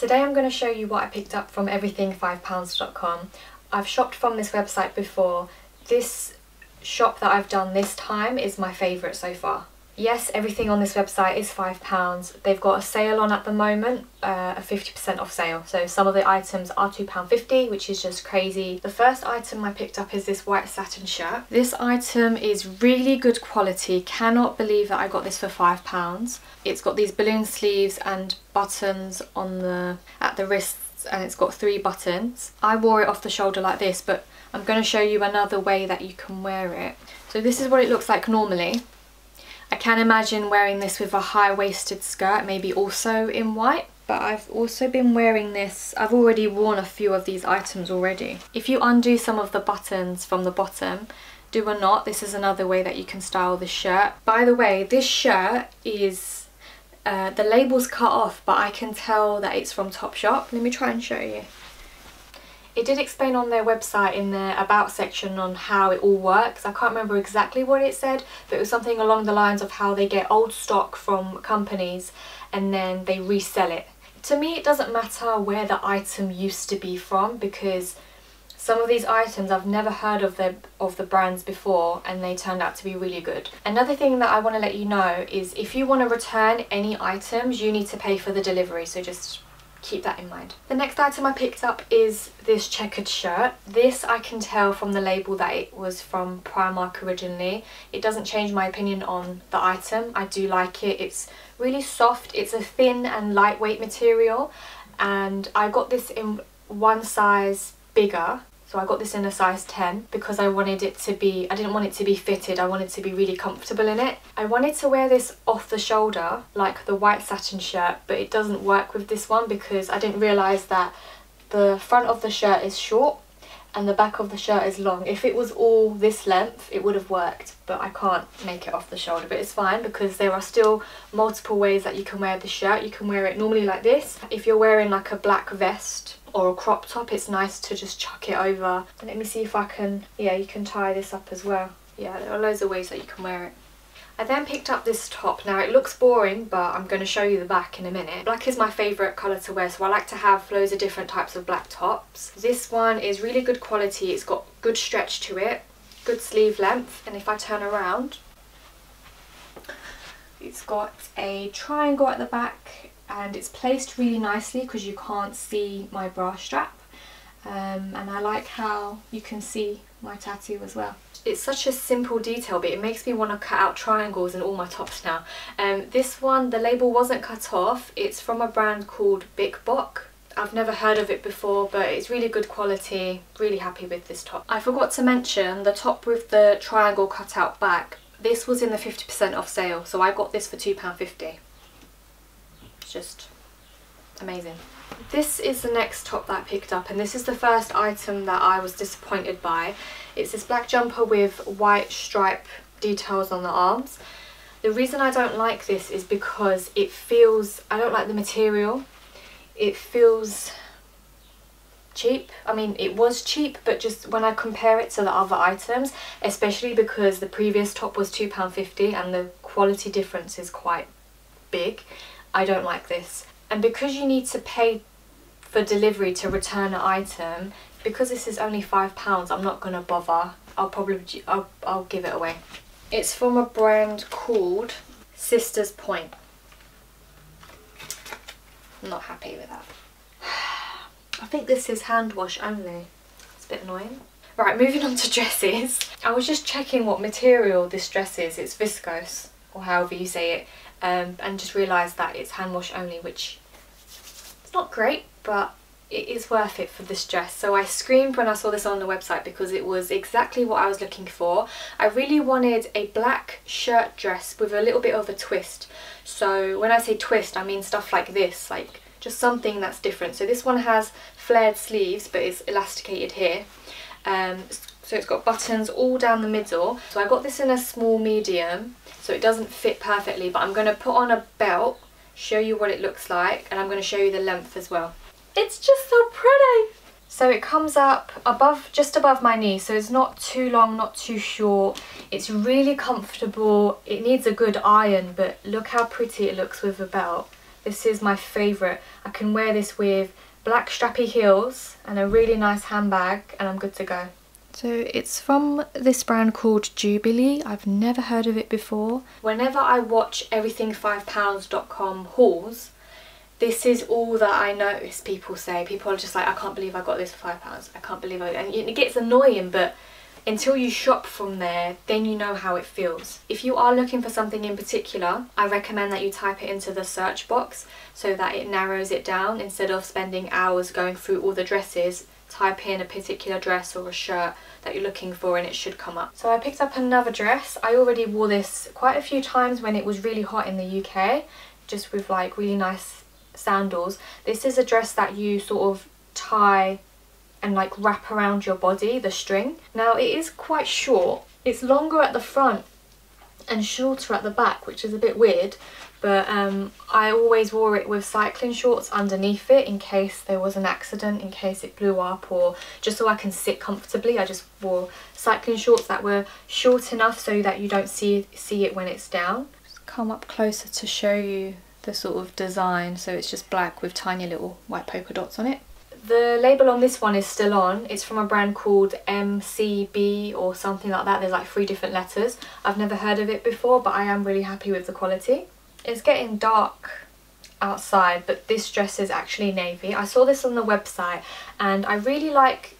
Today I'm going to show you what I picked up from everything5pounds.com. I've shopped from this website before. This shop that I've done this time is my favourite so far. Yes, everything on this website is £5. They've got a sale on at the moment, uh, a 50% off sale. So some of the items are £2.50, which is just crazy. The first item I picked up is this white satin shirt. This item is really good quality. Cannot believe that I got this for £5. It's got these balloon sleeves and buttons on the at the wrists and it's got three buttons. I wore it off the shoulder like this, but I'm going to show you another way that you can wear it. So this is what it looks like normally. I can imagine wearing this with a high-waisted skirt, maybe also in white. But I've also been wearing this, I've already worn a few of these items already. If you undo some of the buttons from the bottom, do a knot, this is another way that you can style this shirt. By the way, this shirt is, uh, the label's cut off, but I can tell that it's from Topshop. Let me try and show you. It did explain on their website in their about section on how it all works. I can't remember exactly what it said, but it was something along the lines of how they get old stock from companies and then they resell it. To me, it doesn't matter where the item used to be from because some of these items I've never heard of the of the brands before and they turned out to be really good. Another thing that I want to let you know is if you want to return any items you need to pay for the delivery so just keep that in mind. The next item I picked up is this checkered shirt. This I can tell from the label that it was from Primark originally. It doesn't change my opinion on the item. I do like it. It's really soft. It's a thin and lightweight material and I got this in one size bigger so I got this in a size 10 because I wanted it to be, I didn't want it to be fitted, I wanted to be really comfortable in it. I wanted to wear this off the shoulder like the white satin shirt but it doesn't work with this one because I didn't realise that the front of the shirt is short and the back of the shirt is long. If it was all this length it would have worked but I can't make it off the shoulder but it's fine because there are still multiple ways that you can wear the shirt. You can wear it normally like this. If you're wearing like a black vest or a crop top it's nice to just chuck it over let me see if I can yeah you can tie this up as well yeah there are loads of ways that you can wear it I then picked up this top. Now it looks boring but I'm going to show you the back in a minute. Black is my favourite colour to wear so I like to have loads of different types of black tops. This one is really good quality. It's got good stretch to it, good sleeve length and if I turn around it's got a triangle at the back and it's placed really nicely because you can't see my bra strap um, and I like how you can see my tattoo as well. It's such a simple detail but it makes me want to cut out triangles in all my tops now. Um, this one, the label wasn't cut off, it's from a brand called Bik Bok. I've never heard of it before but it's really good quality, really happy with this top. I forgot to mention the top with the triangle cut out back, this was in the 50% off sale so I got this for £2.50 just amazing. This is the next top that I picked up and this is the first item that I was disappointed by. It's this black jumper with white stripe details on the arms. The reason I don't like this is because it feels, I don't like the material. It feels cheap. I mean, it was cheap, but just when I compare it to the other items, especially because the previous top was £2.50 and the quality difference is quite big, I don't like this. And because you need to pay for delivery to return an item, because this is only £5, I'm not going to bother. I'll probably, I'll, I'll give it away. It's from a brand called Sisters Point. I'm not happy with that. I think this is hand wash only. It's a bit annoying. Right, moving on to dresses. I was just checking what material this dress is. It's viscose, or however you say it um, and just realised that it's hand wash only which it's not great but it is worth it for this dress. So I screamed when I saw this on the website because it was exactly what I was looking for. I really wanted a black shirt dress with a little bit of a twist. So when I say twist I mean stuff like this, like just something that's different. So this one has flared sleeves but it's elasticated here. Um, so it's got buttons all down the middle. So I got this in a small medium so it doesn't fit perfectly but I'm going to put on a belt show you what it looks like and I'm going to show you the length as well. It's just so pretty! So it comes up above just above my knee so it's not too long not too short. It's really comfortable. It needs a good iron but look how pretty it looks with a belt. This is my favourite. I can wear this with black strappy heels and a really nice handbag and I'm good to go. So it's from this brand called Jubilee. I've never heard of it before. Whenever I watch everything5pounds.com hauls, this is all that I notice people say. People are just like, I can't believe I got this for five pounds. I can't believe I, and it gets annoying, but until you shop from there, then you know how it feels. If you are looking for something in particular, I recommend that you type it into the search box so that it narrows it down instead of spending hours going through all the dresses type in a particular dress or a shirt that you're looking for and it should come up. So I picked up another dress. I already wore this quite a few times when it was really hot in the UK just with like really nice sandals. This is a dress that you sort of tie and like wrap around your body, the string. Now it is quite short. It's longer at the front and shorter at the back, which is a bit weird, but um, I always wore it with cycling shorts underneath it in case there was an accident, in case it blew up or just so I can sit comfortably. I just wore cycling shorts that were short enough so that you don't see, see it when it's down. Just come up closer to show you the sort of design. So it's just black with tiny little white polka dots on it. The label on this one is still on. It's from a brand called MCB or something like that. There's like three different letters. I've never heard of it before, but I am really happy with the quality. It's getting dark outside, but this dress is actually navy. I saw this on the website and I really like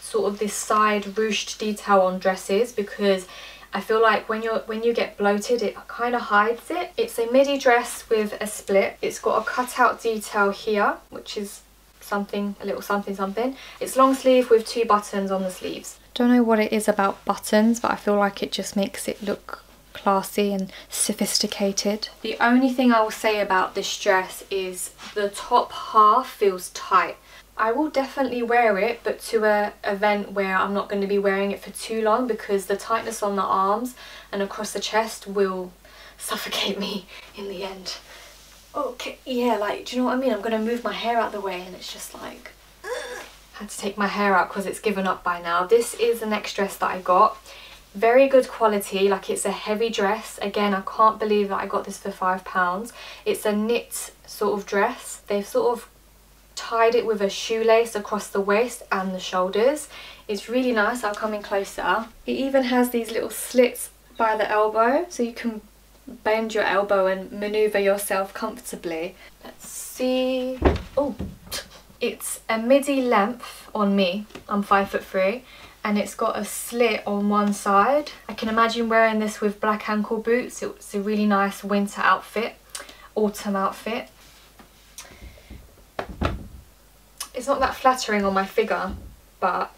sort of this side ruched detail on dresses because I feel like when you're when you get bloated it kind of hides it. It's a midi dress with a split. It's got a cutout detail here which is something, a little something something. It's long sleeve with two buttons on the sleeves. Don't know what it is about buttons, but I feel like it just makes it look classy and sophisticated. The only thing I will say about this dress is the top half feels tight. I will definitely wear it, but to a event where I'm not going to be wearing it for too long because the tightness on the arms and across the chest will suffocate me in the end okay, yeah, like, do you know what I mean? I'm going to move my hair out the way and it's just like, I had to take my hair out because it's given up by now. This is the next dress that I got. Very good quality, like it's a heavy dress. Again, I can't believe that I got this for £5. It's a knit sort of dress. They've sort of tied it with a shoelace across the waist and the shoulders. It's really nice, I'll come in closer. It even has these little slits by the elbow so you can bend your elbow and maneuver yourself comfortably. Let's see. Oh, it's a midi length on me. I'm five foot three and it's got a slit on one side. I can imagine wearing this with black ankle boots. It's a really nice winter outfit, autumn outfit. It's not that flattering on my figure, but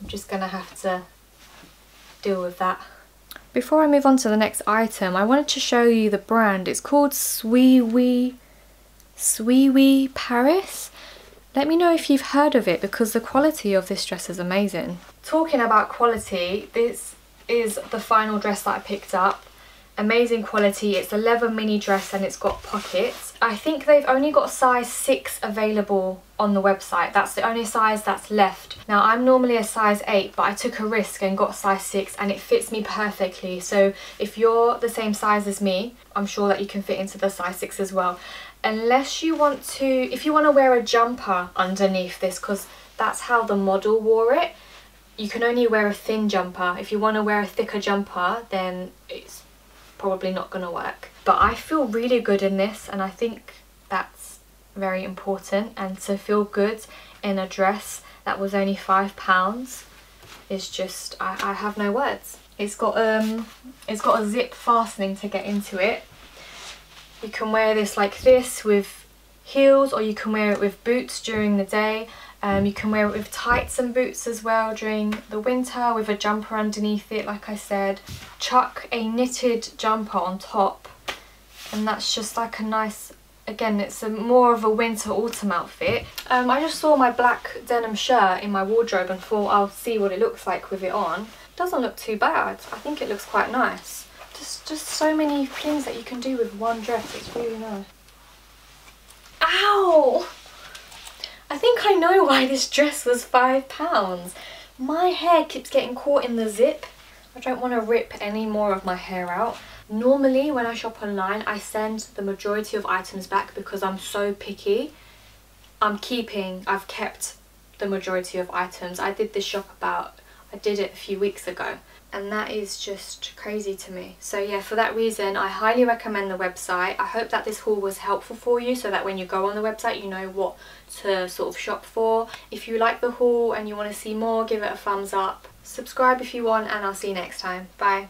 I'm just gonna have to deal with that. Before I move on to the next item, I wanted to show you the brand. It's called Swiwi, Swiwi Paris. Let me know if you've heard of it because the quality of this dress is amazing. Talking about quality, this is the final dress that I picked up amazing quality. It's a leather mini dress and it's got pockets. I think they've only got size 6 available on the website. That's the only size that's left. Now I'm normally a size 8 but I took a risk and got size 6 and it fits me perfectly. So if you're the same size as me, I'm sure that you can fit into the size 6 as well. Unless you want to, if you want to wear a jumper underneath this because that's how the model wore it, you can only wear a thin jumper. If you want to wear a thicker jumper, then it's probably not going to work. But I feel really good in this and I think that's very important and to feel good in a dress that was only five pounds is just I, I have no words. It's got um it's got a zip fastening to get into it. You can wear this like this with heels or you can wear it with boots during the day um, you can wear it with tights and boots as well during the winter with a jumper underneath it like I said. Chuck a knitted jumper on top and that's just like a nice, again it's a more of a winter autumn outfit. Um, I just saw my black denim shirt in my wardrobe and thought I'll see what it looks like with it on. Doesn't look too bad, I think it looks quite nice. Just, just so many things that you can do with one dress, it's really nice. Ow! I think I know why this dress was five pounds. My hair keeps getting caught in the zip. I don't want to rip any more of my hair out. Normally when I shop online I send the majority of items back because I'm so picky. I'm keeping, I've kept the majority of items. I did this shop about, I did it a few weeks ago and that is just crazy to me. So yeah, for that reason, I highly recommend the website. I hope that this haul was helpful for you so that when you go on the website, you know what to sort of shop for. If you like the haul and you want to see more, give it a thumbs up. Subscribe if you want and I'll see you next time. Bye.